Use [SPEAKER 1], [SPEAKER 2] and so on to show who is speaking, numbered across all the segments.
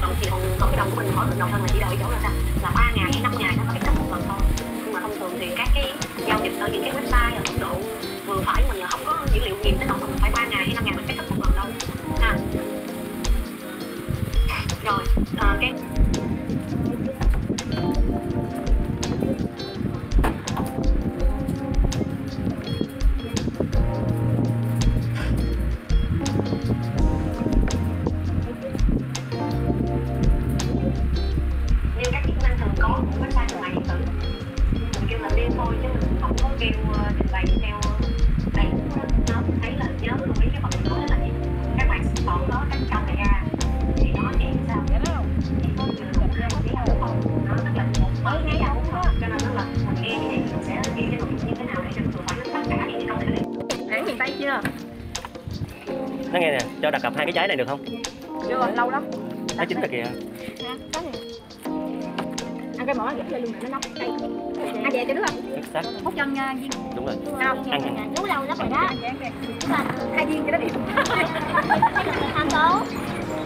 [SPEAKER 1] còn thì còn, còn cái đồng của mình mỗi lần đồng thân mình chỉ đợi chỗ là sao? Là ba ngày hay năm ngày nó có cái cấp một lần thôi. Nhưng mà thông thường thì các cái giao dịch ở những cái website là mức độ vừa phải mình không có dữ liệu nhiều tới nỗi thân phải ba ngày hay năm ngày mình phải cấp một lần đâu. Ha. Rồi à, cái bày theo đây nó thấy là nhớ lưu ý cái phần đó là gì. Các bạn mở đó các camera. Thì nó chỉ sao? Chỉ có từ một hai ký hai phần nó tức là một phần. Ký hai phần. Cho nên nó là mình nghe như vậy mình sẽ ghi cái nội dung như thế nào để cho vừa phải tất cả những cái câu thể
[SPEAKER 2] Hãng miền Tây chưa?
[SPEAKER 3] nó nghe nè cho đặt cặp hai cái trái này được không?
[SPEAKER 2] Chưa, lâu lắm.
[SPEAKER 3] Nó chín rồi kìa.
[SPEAKER 2] Ăn cái mỏ ghép lên luôn nó nóng. Đây Ăn về cho đứa không?
[SPEAKER 3] Sắc
[SPEAKER 2] Hút chân uh, viên
[SPEAKER 3] đúng rồi.
[SPEAKER 2] Không,
[SPEAKER 3] ăn ăn
[SPEAKER 4] Nấu lâu lắm rồi đó.
[SPEAKER 2] Hai viên cho nó điểm
[SPEAKER 4] Ăn tố.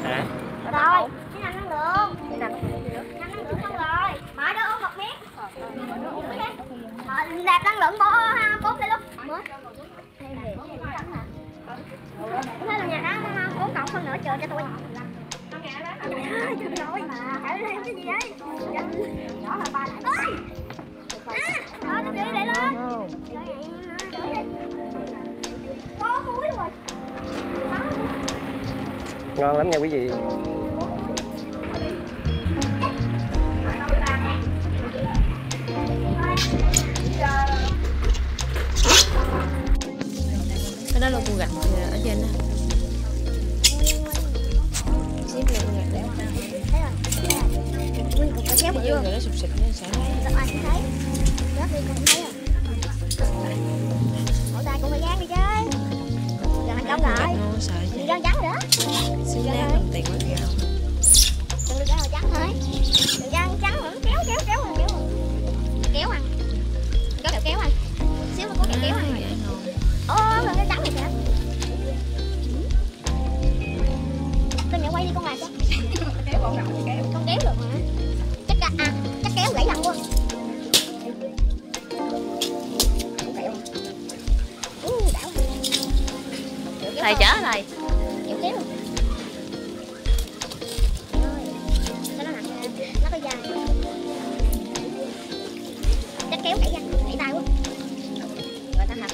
[SPEAKER 3] Hả?
[SPEAKER 4] Rồi Cái năng năng lượng. Năng năng lượng xong rồi. Mở đó uống một miếng. Ờ, Nạp năng lượng bo ha Bốn cái lúc Mới. Thế là nhà đó bốn cộng phân nữa chờ cho tôi Trời ơi, hãy làm cái gì đấy? Đó là ba lại. À, đó, nó. Có muối rồi.
[SPEAKER 3] ngon lắm nha quý vị
[SPEAKER 5] cái đó là cua gạch ở trên đó xếp vô cua gạch để
[SPEAKER 4] Nguyên cục cà kéo bự
[SPEAKER 5] vô
[SPEAKER 4] luôn.
[SPEAKER 5] sụp sụp nó sẽ
[SPEAKER 4] thấy. Rớt đi con thấy à Cổ tay cũng phải dán đi chứ.
[SPEAKER 5] thầy chở thầy.
[SPEAKER 4] Chịu kéo nó có dài kéo đẩy ra. Đẩy tay quá. Rồi ta học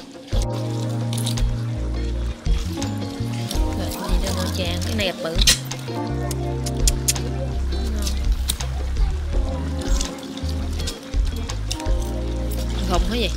[SPEAKER 5] rồi đi đưa ngồi chàng cái này bự. Không hả vậy.